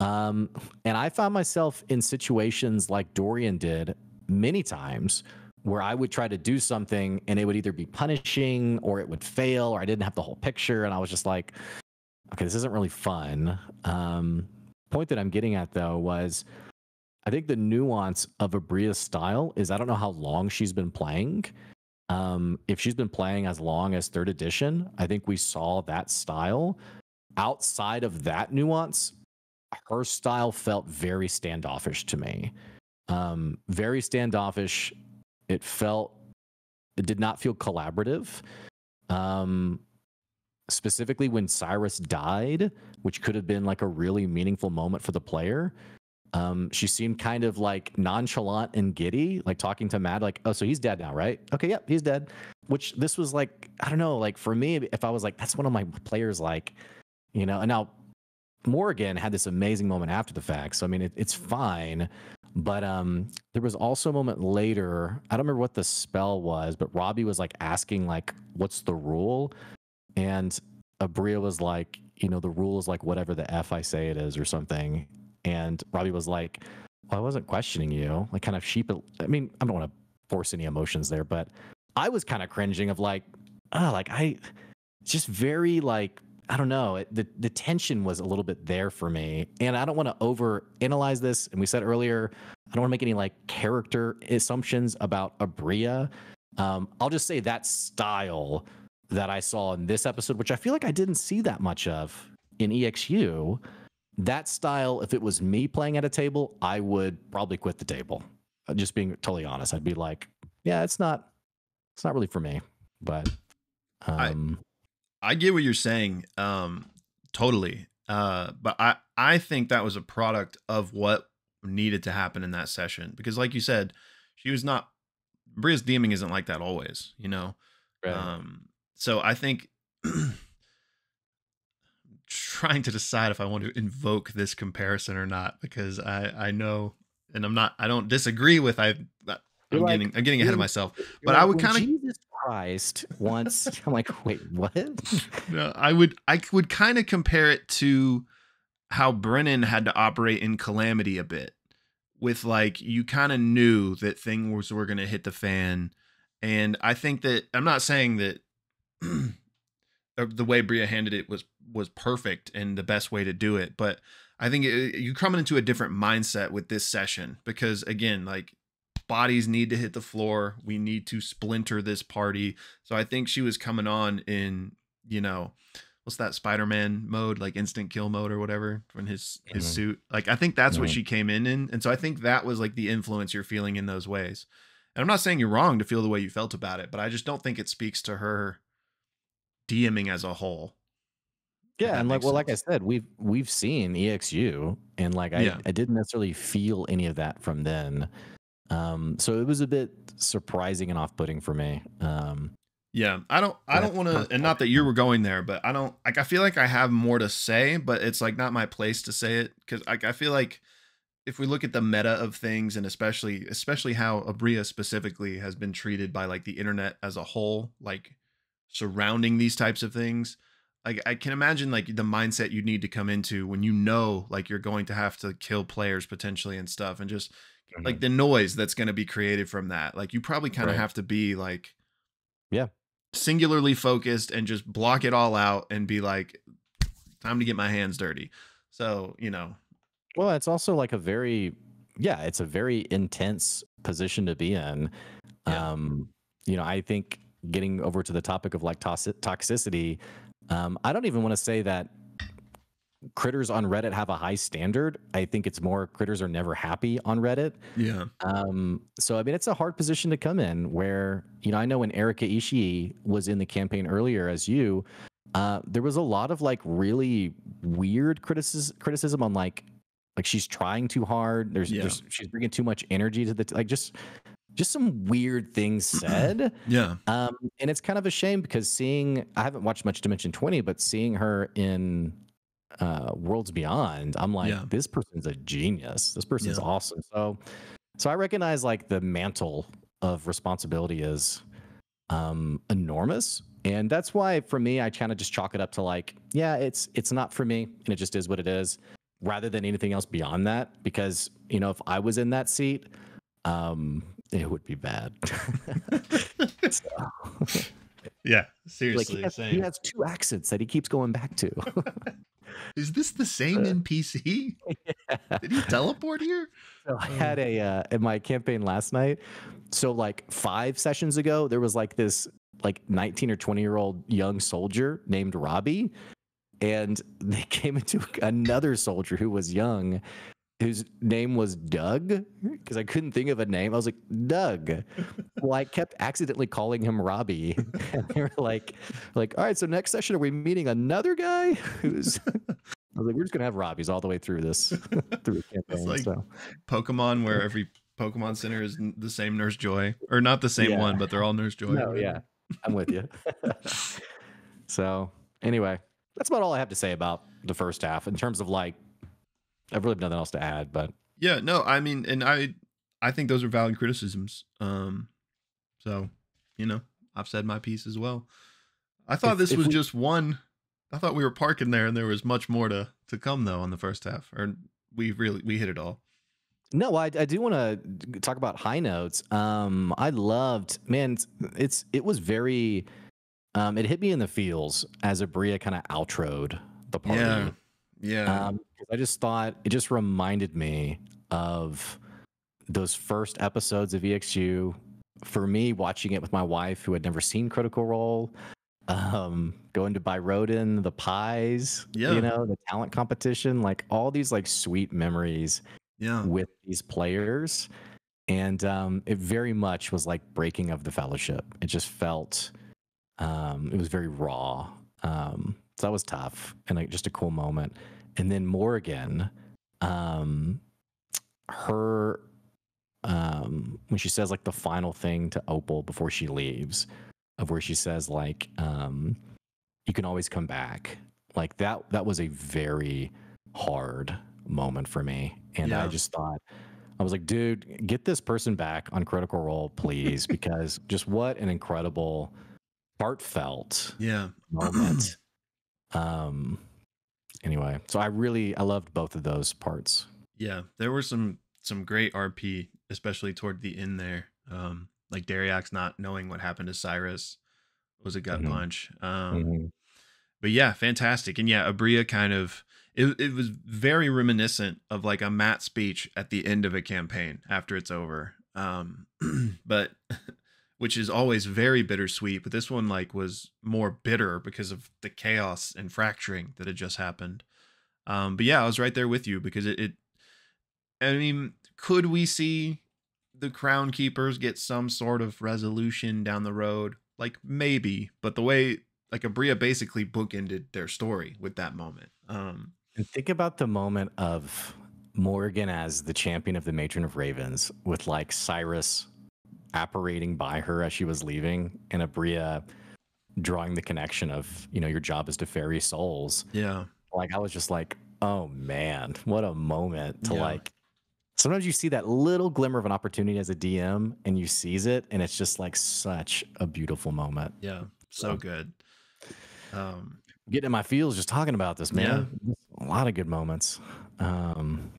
Um, and I found myself in situations like Dorian did many times where I would try to do something and it would either be punishing or it would fail or I didn't have the whole picture. And I was just like, okay, this isn't really fun. Um, point that I'm getting at though was I think the nuance of Aabria's style is I don't know how long she's been playing. Um, if she's been playing as long as third edition, I think we saw that style. Outside of that nuance, her style felt very standoffish to me. Um, very standoffish. It felt, it did not feel collaborative. Um, specifically when Cyrus died, which could have been like a really meaningful moment for the player. Um, she seemed kind of like nonchalant and giddy, like talking to Matt, like, "Oh, so he's dead now, right? Okay, yep, he's dead." Which this was like, I don't know, like for me, if I was like, that's one of my players, like, you know. And now Morgan had this amazing moment after the fact, so I mean, it, it's fine. But um, there was also a moment later. I don't remember what the spell was, but Robbie was like asking, like, "What's the rule?" And Aabria was like, "You know, the rule is like whatever the f I say it is, or something." And Robbie was like, well, I wasn't questioning you. Like, kind of sheep. I mean, I don't want to force any emotions there, but I was kind of cringing of like, oh, like I, just very like, I don't know. It, the the tension was a little bit there for me, and I don't want to over analyze this. And we said earlier, I don't want to make any like character assumptions about Aabria. Um, I'll just say that style that I saw in this episode, which I feel like I didn't see that much of in EXU that style, if it was me playing at a table, I would probably quit the table. Uh, Just being totally honest, I'd be like, yeah, it's not, it's not really for me. But, I- um, I get what you're saying, um, totally. Uh, but I I think that was a product of what needed to happen in that session because, like you said, she was not. Bria's DMing isn't like that always, you know. Um, so I think trying to decide if I want to invoke this comparison or not because I I know and I'm not I don't disagree with I uh, I'm You're like, getting I'm getting ahead of myself. But I would kinda- Jesus Christ once. I'm like, wait, what? No, I would I would kind of compare it to how Brennan had to operate in Calamity a bit. With like you kind of knew that things were going to hit the fan and I think that I'm not saying that the way Bria handled it was was perfect and the best way to do it, but I think it, you coming into a different mindset with this session because again, like bodies need to hit the floor. We need to splinter this party. So I think she was coming on in, you know, what's that Spider-Man mode, like instant kill mode or whatever, from his his Mhm. suit. Like I think that's what Mhm. she came in in, and so I think that was like the influence you're feeling in those ways. And I'm not saying you're wrong to feel the way you felt about it, but I just don't think it speaks to her DMing as a whole. Yeah, and like well, like I said, we've we've seen EXU, and like I, Yeah. I didn't necessarily feel any of that from then. Um, so it was a bit surprising and off-putting for me. Um, Yeah, I don't I don't want to and not that you were going there, but I don't like I feel like I have more to say, but it's like not my place to say it cuz like I feel like if we look at the meta of things and especially especially how Aabria specifically has been treated by like the internet as a whole, like surrounding these types of things, like I can imagine like the mindset you need to come into when you know like you're going to have to kill players potentially and stuff and just like the noise that's going to be created from that. Like you probably kind of Right. have to be like Yeah. singularly focused and just block it all out and be like time to get my hands dirty. So, you know, Well, it's also like a very, yeah, it's a very intense position to be in. Yeah. Um, you know, I think getting over to the topic of like toxi- toxicity, um, I don't even want to say that critters on Reddit have a high standard. I think it's more critters are never happy on Reddit. yeah. Um, so I mean, it's a hard position to come in. Where you know, I know when Erika Ishii was in the campaign earlier as you, uh, there was a lot of like really weird criticism criticism on like like she's trying too hard. There's, Yeah. there's she's bringing too much energy to the t- like just just some weird things said. Yeah. Um, and it's kind of a shame because seeing I haven't watched much Dimension 20, but seeing her in uh Worlds Beyond, I'm like, Yeah. this person's a genius. This person's Yeah. awesome. So so I recognize like the mantle of responsibility is um enormous. And that's why for me, I kind of just chalk it up to like, yeah, it's it's not for me, and it just is what it is, rather than anything else beyond that. Because you know, if I was in that seat, um, it would be bad. So- Yeah. like Seriously. he has, he has two accents that he keeps going back to. Is this the same Uh, NPC? Did he teleport here? So I Oh. had a uh, in my campaign last night. So like five sessions ago, there was like this like 19 or 20 year old young soldier named Robbie, and they came into another soldier who was young, whose name was Doug because I couldn't think of a name. I was like Doug. well, I kept accidentally calling him Robbie, and they were like, like, all right, so next session are we meeting another guy who's? I was like, we're just gonna have Robbies all the way through this through the campaign. like- so. Pokemon where every Pokemon Center is the same Nurse Joy, or not the same Yeah. one, but they're all Nurse Joy. No, yeah, I'm with you. so anyway, that's about all I have to say about the first half in terms of like, I've really nothing else to add, but Yeah, no, I mean, and I, I think those are valid criticisms. Um, so, you know, I've said my piece as well. I thought If- this if was we- just one. I thought we were parking there, and there was much more to to come though on the first half. Or we really we hit it all. no, I, I do want to talk about high notes. Um, I loved, man, it's, it's it was very, um, it hit me in the feels as Aabria kind of outroed the party. Yeah, yeah, Um, I just thought it just reminded me of those first episodes of EXU. For me, watching it with my wife, who had never seen Critical Role, um, going to buy Rodin, the pies, Yeah. you know, the talent competition, like all these like sweet memories yeah, with these players. And um, it very much was like breaking of the fellowship. It just felt, um, it was very raw. Um, so that was tough and like just a cool moment. And then Morgan, um, her, um, when she says like the final thing to Opal before she leaves, of where she says like, um, you can always come back. Like that, that was a very hard moment for me. And I just thought, I was like, dude, get this person back on Critical Role, please, because just what an incredible, heartfelt Yeah. moment. um. Anyway, so I really I loved both of those parts. Yeah. There were some some great RP, especially toward the end there. Um, like Dariax not knowing what happened to Cyrus was a gut Mhm. punch. Um, Mhm. but yeah, fantastic. And yeah, Aabria kind of it, it was very reminiscent of like a Matt speech at the end of a campaign after it's over. Um, but which is always very bittersweet, but this one like was more bitter because of the chaos and fracturing that had just happened. Um, but yeah, I was right there with you because it, it I mean, could we see the crown keepers get some sort of resolution down the road? Like maybe, but the way like Aabria basically bookended their story with that moment. Um And think about the moment of Morgan as the champion of the Matron of Ravens, with like Cyrus apparating by her as she was leaving, and Aabria drawing the connection of, you know, your job is to ferry souls. yeah. Like I was just like, oh man, what a moment to Yeah. like. Sometimes you see that little glimmer of an opportunity as a DM and you seize it, and it's just like such a beautiful moment. Yeah. So good. Um getting in my feels just talking about this, man. A lot of good moments. Um,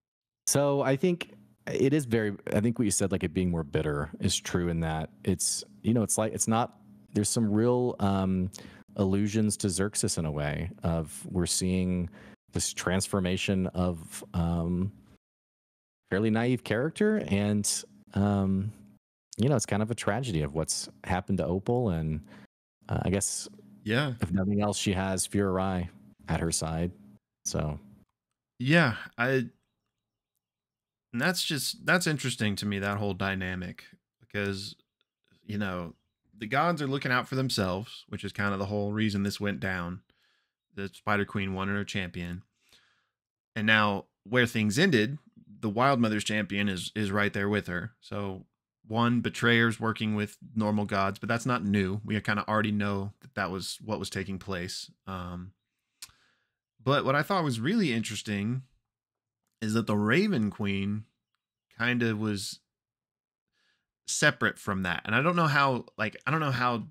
so I think it is very. I think what you said, like it being more bitter, is true in that it's you know it's like it's not. There's some real um, allusions to Xerxes in a way of we're seeing this transformation of um, fairly naive character and um, you know it's kind of a tragedy of what's happened to Opal and uh, I guess yeah. if nothing else, she has Furai at her side. So Yeah, I and that's just that's interesting to me that whole dynamic because you know, the gods are looking out for themselves, which is kind of the whole reason this went down. The Spider Queen wanted her champion. And now where things ended, the Wild Mother's champion is is right there with her. So one betrayers working with normal gods, but that's not new. We kind of already know that that was what was taking place. Um but what I thought was really interesting is that the Raven Queen kind of was separate from that. And I don't know how like I don't know how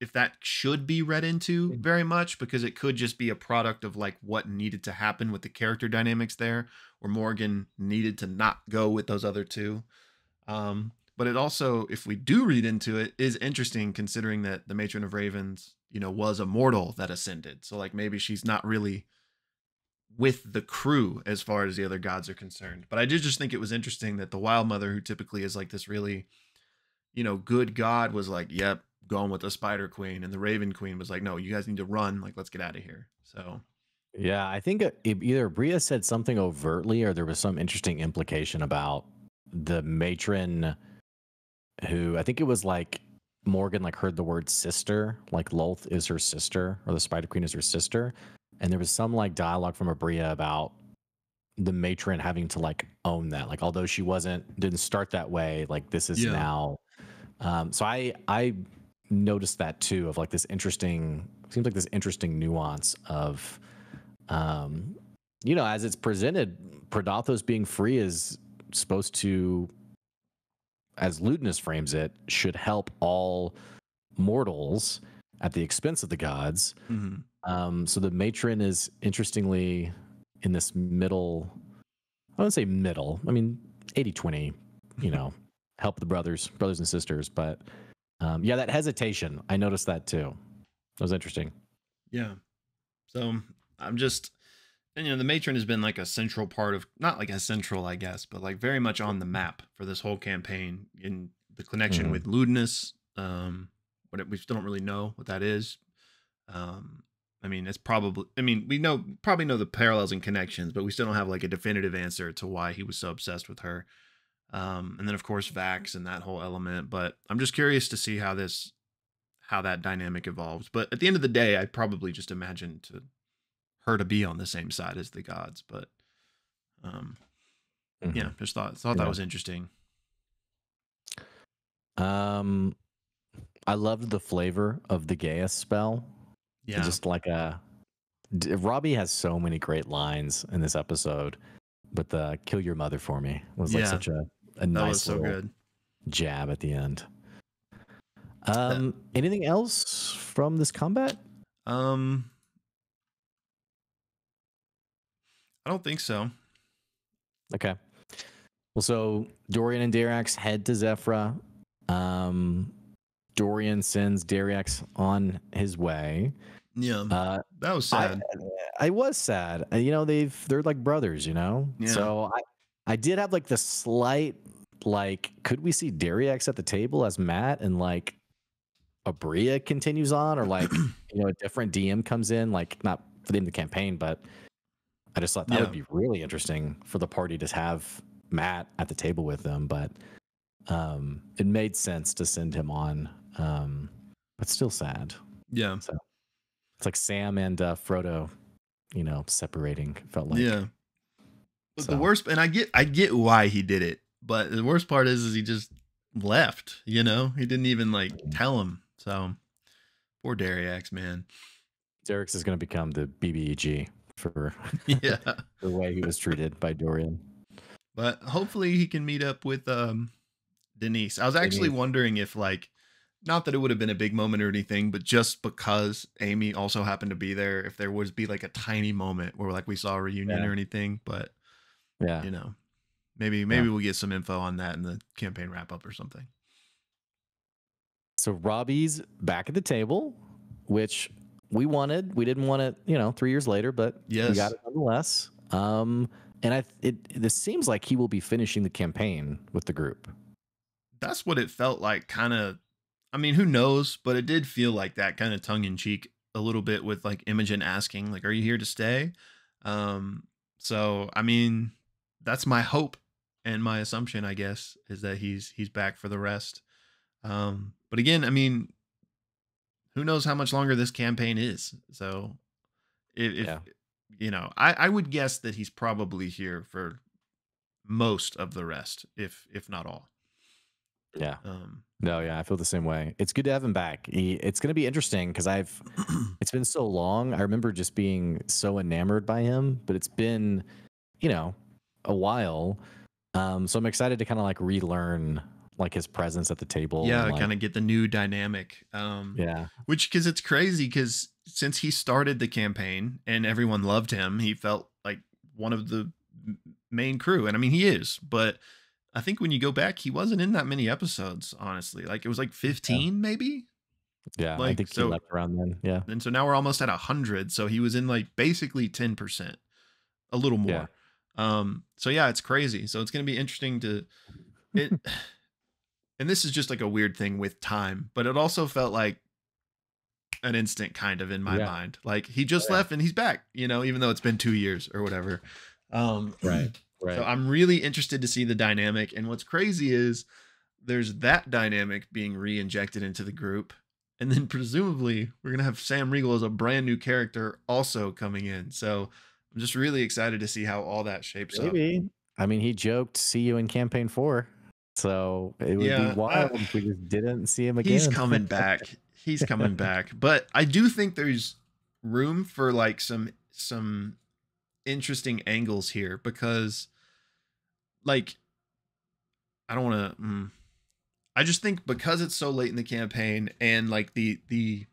if that should be read into very much because it could just be a product of like what needed to happen with the character dynamics there where Morgan needed to not go with those other two. Um but it also if we do read into it is interesting considering that the matron of ravens you know was a mortal that ascended so like maybe she's not really with the crew as far as the other gods are concerned but i did just think it was interesting that the wild mother who typically is like this really you know good god was like yep going with the spider queen and the raven queen was like no you guys need to run like let's get out of here so yeah, I think it- uh, either Bria said something overtly or there was some interesting implication about the matron who I think it was like Morgan like heard the word sister, like Lolth is her sister or the Spider Queen is her sister. And there was some like dialogue from Aabria about the matron having to like own that. Like although she wasn't didn't start that way, like this is Yeah. now. Um so I I noticed that too of like this interesting seems like this interesting nuance of um you know as it's presented Predathos being free is supposed to as Ludinus frames it should help all mortals at the expense of the gods mhm. Um, so the matron is interestingly in this middle, I wouldn't say middle, I mean 80 20, you know, help the brothers, brothers and sisters. But um, yeah, that hesitation, I noticed that too. That was interesting. Yeah. So I'm just, and you know, the matron has been like a central part of, not like a central, I guess, but like very much on the map for this whole campaign in the connection Mhm. with Ludinus. Um, what it, we still don't really know what that is. Um, I mean, it's probably, I mean, we know, probably know the parallels and connections, but we still don't have like a definitive answer to why he was so obsessed with her. Um, and then of course Vax and that whole element, but I'm just curious to see how this how that dynamic evolves. But at the end of the day, I probably just imagine to her to be on the same side as the gods. But um, yeah, just thought thought that Mm-hmm. Was interesting. Um, I loved the flavor of the Geas spell. Yeah, Just like a Robbie has so many great lines in this episode. But the "Kill Your Mother for Me" was like Yeah. such a a nice so good. jab at the end. Um, anything else from this combat? Um, I don't think so. Okay. Well, so Dorian and Dariax head to Zephrah. Um, Dorian sends Dariax on his way. Yeah, Uh, that was I, sad. I was sad. You know, they've they're like brothers. You know. Yeah. So I I did have like the slight like, could we see Dariax at the table as Matt and like Abria continues on, or like you know a different DM comes in, like not for the end of the campaign, but I just thought that would be really interesting for the party to have Matt at the table with them. But um, it made sense to send him on, um, but still sad. yeah, It's like Sam and uh, Frodo, you know, separating. Felt like yeah. But the worst, and I get, I get why he did it, but the worst part is, is he just left. You know, he didn't even like tell him. So poor Dariax, man. Dariax is going to become the BBEG for yeah, the way he was treated by Dorian. but hopefully he can meet up with um Denise. I was actually Denise. wondering if like. Not that it would have been a big moment or anything, but just because Aimee also happened to be there, if there was be like a tiny moment where like we saw a reunion Yeah. or anything, but Yeah. you know, maybe maybe we'll get some info on that in the campaign wrap up or something. So Robbie's back at the table, which we wanted. We didn't want it, you know, three years later, but we Yes. got it nonetheless. Um, and I, it this seems like he will be finishing the campaign with the group. That's what it felt like, kind of. I mean, who knows? But it did feel like that, kind of tongue in cheek, a little bit with like Imogen asking, like, "Are you here to stay?" Um, so I mean, that's my hope and my assumption, I guess, is that he's he's back for the rest. Um, but again, I mean, who knows how much longer this campaign is? So, if, if Yeah. you know, I I would guess that he's probably here for most of the rest, if if not all. Yeah. Um, No, yeah, I feel the same way. It's good to have him back. He, it's going to be interesting because I've it's been so long. I remember just being so enamored by him, but it's been, you know, a while. Um, so I'm excited to kind of like relearn like his presence at the table. yeah, like, kind of get the new dynamic. Um, yeah, which because it's crazy because since he started the campaign and everyone loved him, he felt like one of the main crew, and I mean he is, but. I think when you go back, he wasn't in that many episodes, honestly. Like it was like 15, maybe. yeah. I think so- he left around then. Yeah, And so now we're almost at 100. So he was in like basically 10%, a little more. Yeah. Um, so yeah, it's crazy. So it's going to be interesting to it. and this is just like a weird thing with time, but it also felt like an instant kind of in my Yeah. mind. Like he just Yeah. left and he's back, you know, even though it's been two years or whatever. Um, Right. Right. so I'm really interested to see the dynamic. And what's crazy is there's that dynamic being re-injected into the group. And then presumably we're gonna have Sam Riegel as a brand new character also coming in. So I'm just really excited to see how all that shapes up. Maybe. I mean, he joked, "See you in campaign four. So it would Yeah, be wild I- if we just didn't see him again. He's coming back. He's coming back. But I do think there's room for like some some interesting angles here because like I don't want to mm, I just think because it's so late in the campaign and like the the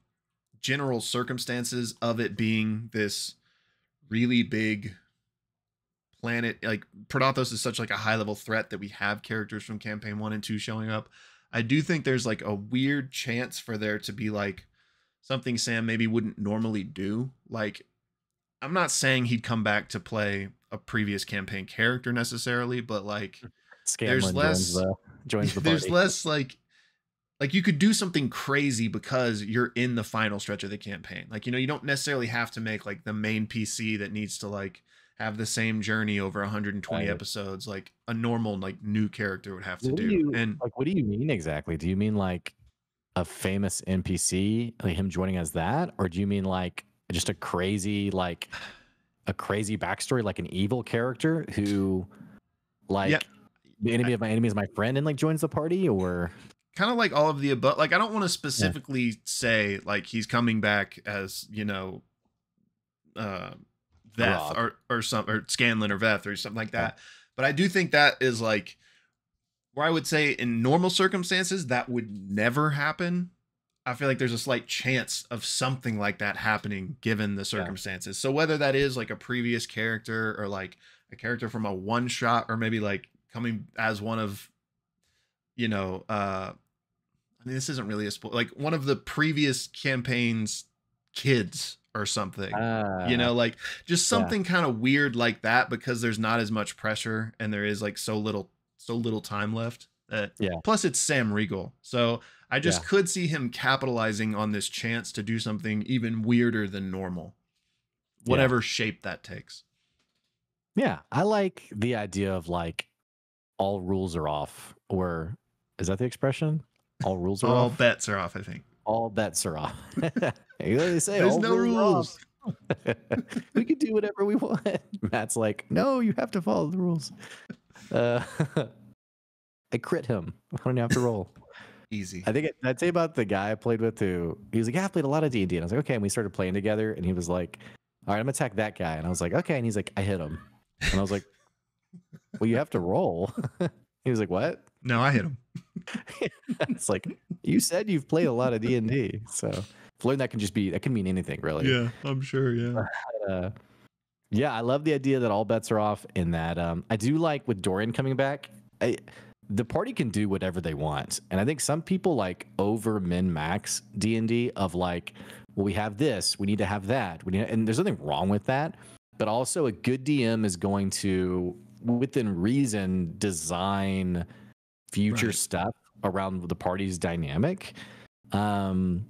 general circumstances of it being this really big planet like Predathos is such like a high level threat that we have characters from campaign 1 and 2 showing up I do think there's like a weird chance for there to be like something Sam maybe wouldn't normally do. Like, I'm not saying he'd come back to play a previous campaign character necessarily, but like, Scanlan there's less- uh, joins the joins the there's less like, like you could do something crazy because you're in the final stretch of the campaign. Like, you know, you don't necessarily have to make like the main PC that needs to like have the same journey over 120 Right. episodes like a normal like new character would have to What do. do you- and like, what do you mean exactly? Do you mean like a famous NPC, like him joining as that, or do you mean like just a crazy, like a crazy backstory, like an evil character who, like, the enemy of my enemy is my friend, and like joins the party, or kind of like all of the above. Like I don't want to specifically say like he's coming back as you know, uh, Veth Rob. or or some or Scanlan or Veth or something like that. But I do think that is like where I would say in normal circumstances that would never happen. I feel like there's a slight chance of something like that happening given the circumstances. So whether that is like a previous character or like a character from a one shot or maybe like coming as one of you know uh I mean this isn't really a spoil like one of the previous campaigns kids or something Uh, you know like just yeah. something kind of weird like that because there's not as much pressure and there is like so little so little time left that Yeah. plus it's sam riegel so i just Yeah. could see him capitalizing on this chance to do something even weirder than normal Yeah. whatever shape that takes Yeah, I like the idea of like all rules are off, or is that the expression? All rules are all off. bets are off i think all bets are off. You know, they say there's all no rules. rules we can do whatever we want. Matt's like, no, you have to follow the rules. Uh, I crit him. I don't have to roll. easy I think it, I'd say about the guy I played with who he was like, yeah, I played a lot of D and D, and I was like, okay, and we started playing together, and he was like, all right, I'm gonna attack that guy, and I was like, okay, and he's like, I hit him, and I was like, well, you have to roll. he was like, what? no i hit him it's like you said you've played a lot of D and D, so learn that can just be that can mean anything really. yeah i'm sure yeah Uh, yeah, I love the idea that all bets are off, in that um, I do like with Dorian coming back. I, the party can do whatever they want, and I think some people like over min max D and D of like, well, we have this, we need to have that, we need, and there's nothing wrong with that. But also, a good DM is going to, within reason, design future Right. stuff around the party's dynamic. Um,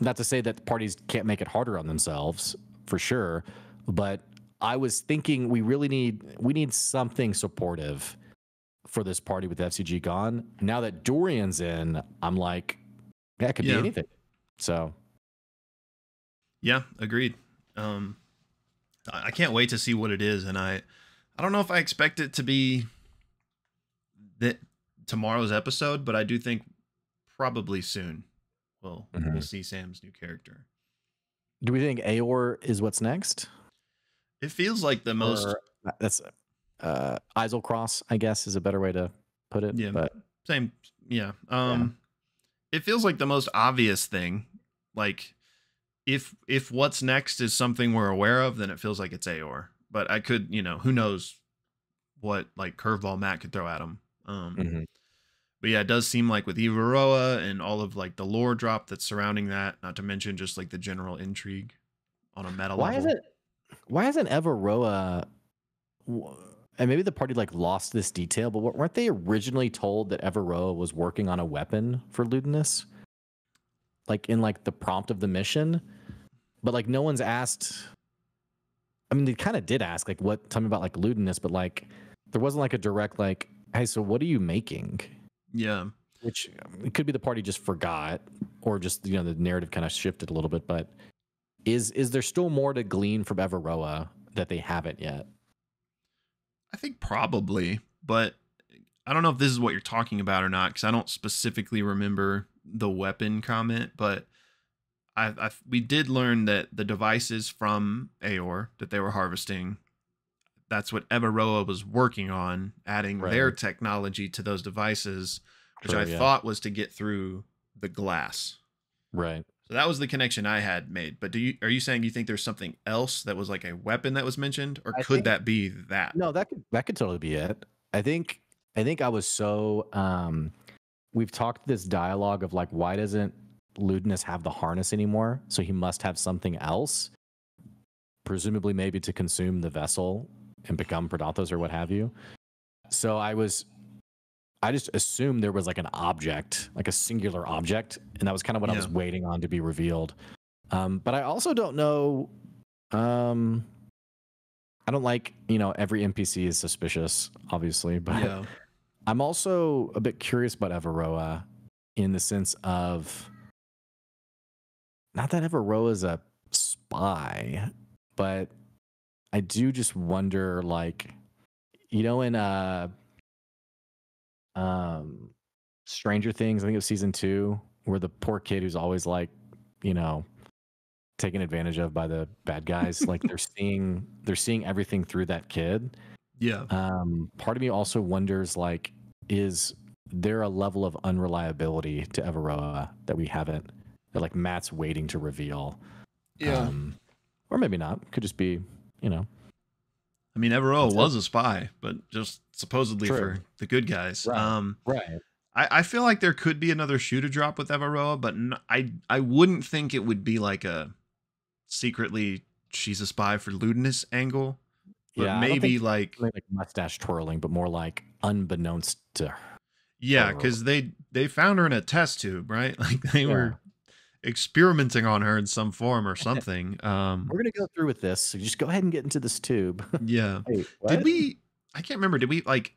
not to say that the parties can't make it harder on themselves for sure, but I was thinking we really need we need something supportive for this party with FCG gone. Now that Dorian's in, I'm like, that could Yeah. be anything. So Yeah, agreed. Um, I can't wait to see what it is, and I, I don't know if I expect it to be that tomorrow's episode, but I do think probably soon we'll we'll Mhm. see Sam's new character. do we think Aeor is what's next? It feels like the most Or- that's uh Isle Cross, I guess, is a better way to put it. Yeah. But same, yeah. Um, it feels like the most obvious thing. Like, if if what's next is something we're aware of, then it feels like it's Aeor. But I could, you know, who knows what like curveball Matt could throw at him. Um, Mhm. but yeah, it does seem like with Everoa and all of like the lore drop that's surrounding that, not to mention just like the general intrigue on a meta why level. isn't why isn't Everoa and maybe the party like lost this detail, but weren't they originally told that Everoa was working on a weapon for Ludinus? Like in like the prompt of the mission? But like no one's asked I mean they kind of did ask like what tell me about like Ludinus, but like there wasn't like a direct like, hey, so what are you making? yeah, Which um, it could be the party just forgot or just you know the narrative kind of shifted a little bit, but is is there still more to glean from Everoa that they haven't yet? I think probably, but I don't know if this is what you're talking about or not because I don't specifically remember the weapon comment, but I, I we did learn that the devices from Aeor that they were harvesting, that's what Everoa was working on, adding their technology to those devices, which True, I yeah. thought was to get through the glass. Right. So that was the connection I had made. But do you are you saying you think there's something else that was like a weapon that was mentioned, or I could think- that be that? No, that could that could totally be it. I think I think I was so um we've talked this dialogue of like why doesn't Ludinus have the harness anymore? So he must have something else. Presumably maybe to consume the vessel and become Predathos or what have you. So I was I just assumed there was like an object, like a singular object, and that was kind of what I was waiting on to be revealed. Um, but I also don't know um I don't like, you know, every NPC is suspicious, obviously, but Yeah. I'm also a bit curious about Everoa in the sense of not that Everoa is a spy, but I do just wonder like you know in uh um Stranger Things, I think it was season 2, where the poor kid who's always like, you know, taken advantage of by the bad guys. like they're seeing they're seeing everything through that kid. Yeah. Um, part of me also wonders like, is there a level of unreliability to Everoa that we haven't that like Matt's waiting to reveal? Um, or maybe not. Could just be, you know. I mean, That's it. was a spy, but just supposedly True. for the good guys. Right. Um, Right. I, I feel like there could be another shoe to drop with Everoa, but n- I I wouldn't think it would be like a secretly she's a spy for Ludinus angle. But Yeah, maybe like Like mustache twirling, but more like unbeknownst to her. yeah, because they they found her in a test tube, right? Like they Yeah. were experimenting on her in some form or something. Um, We're gonna go through with this, so just go ahead and get into this tube. yeah. Wait, Did we? I can't remember. Did we like?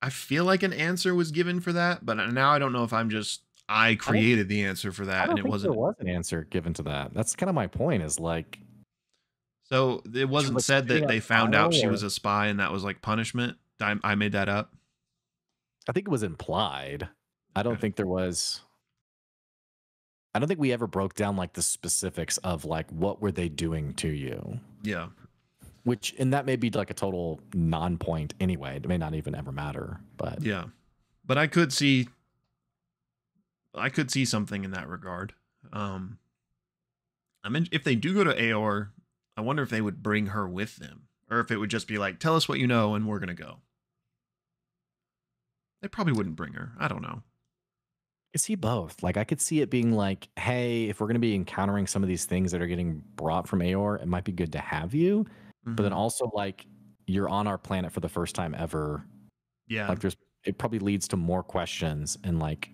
I feel like an answer was given for that, but now I don't know if I'm just I created the answer for I that and it wasn't. there was an answer given to that. That's kind of my point. Is like, So it wasn't said that they found out she or- was a spy and that was like punishment. I, I made that up. I think it was implied. I don't Okay. think there was. I don't think we ever broke down like the specifics of like what were they doing to you, Yeah. which and that may be like a total non-point anyway. It may not even ever matter. But Yeah. But I could see I could see something in that regard. Um I mean if they do go to Aeor, I wonder if they would bring her with them or if it would just be like tell us what you know and we're going to go. They probably wouldn't bring her. I don't know. I could see both. Like I could see it being like, hey, if we're gonna be encountering some of these things that are getting brought from Aeor, it might be good to have you. But then Mhm. also like you're on our planet for the first time ever. yeah. Like there's it probably leads to more questions and like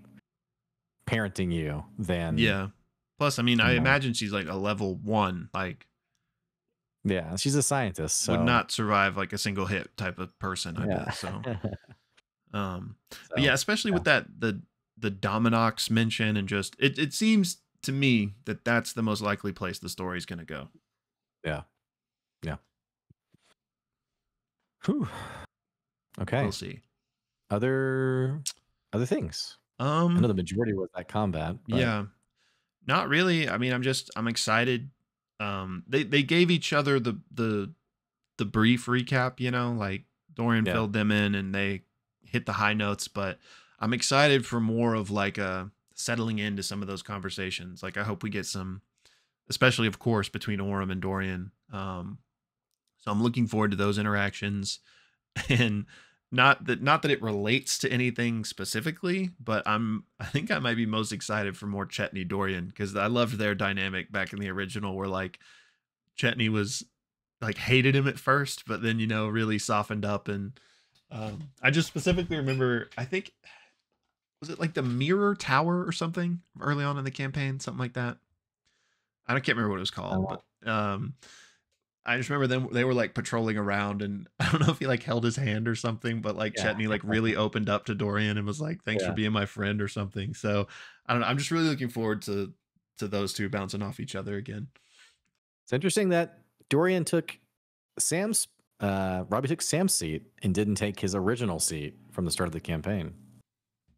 parenting you than yeah. Plus I mean I know. imagine she's like a level 1 like Yeah, she's a scientist. So would not survive like a single hit type of person I yeah. bet. So um So, yeah, especially with that the the Dominox mention and just it it seems to me that that's the most likely place the story's going to go. Yeah. Yeah. Whew. Okay. We'll see. Other other things. Um I know Um the majority was that combat. but- yeah. Not really. I mean, I'm just I'm excited. Um they they gave each other the the the brief recap, you know, like Dorian Yeah. filled them in and they hit the high notes, but I'm excited for more of like a settling into some of those conversations. Like I hope we get some especially of course between Orym and Dorian. Um so I'm looking forward to those interactions and not that not that it relates to anything specifically, but I'm I think I might be most excited for more Chetney Dorian because I loved their dynamic back in the original where like Chetney was like hated him at first, but then you know really softened up and um I just specifically remember I think was it like the mirror tower or something early on in the campaign, something like that. I don't can't remember what it was called, Oh. but um I just remember them they were like patrolling around and I don't know if he like held his hand or something, but like Yeah. Chetney like really opened up to Dorian and was like, Thanks Yeah. for being my friend or something. So I don't know. I'm just really looking forward to to those two bouncing off each other again. It's interesting that Dorian took Sam's uh Robbie took Sam's seat and didn't take his original seat from the start of the campaign.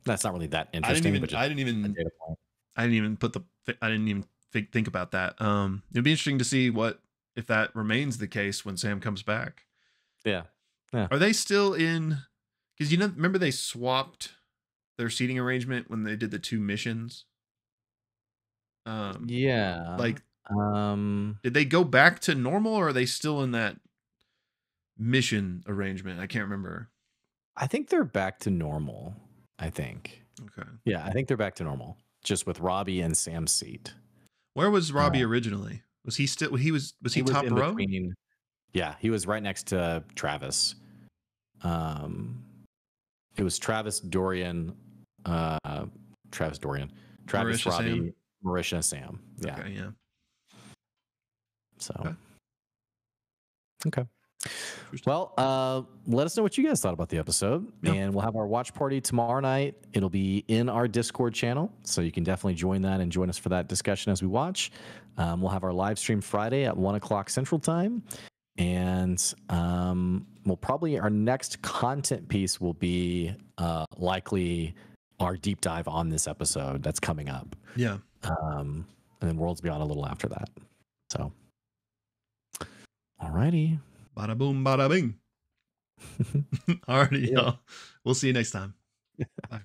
That's not really that I interesting, didn't even I didn't even. I didn't even put the I didn't even think, think about that. Um it'd be interesting to see what if that remains the case when Sam comes back. Yeah. Are they still in because you know remember they swapped their seating arrangement when they did the two missions? Um Yeah. like um did they go back to normal or are they still in that mission arrangement? I can't remember. I think they're back to normal. I think. Okay. Yeah, I think they're back to normal. Just with Robbie and Sam's seat. Where was Robbie Uh, originally? Was he still he was was he, top in row? between- Yeah, he was right next to Travis. Um, it was Travis Dorian, uh, Travis Dorian, Travis Marisha, Sam? Robbie, Marisha, Sam. Yeah. Okay, yeah. So. Okay. Okay. Well, uh, let us know what you guys thought about the episode, Yeah. and we'll have our watch party tomorrow night. It'll be in our Discord channel, so you can definitely join that and join us for that discussion as we watch. Um, we'll have our live stream Friday at one o'clock Central Time, and um, we'll probably our next content piece will be uh, likely our deep dive on this episode that's coming up, Yeah. um, and then Worlds Beyond a little after that. So, alrighty. Bada boom, bada bing. Alrighty, Yeah. y'all. We'll see you next time. Bye.